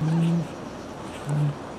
Hum, hum.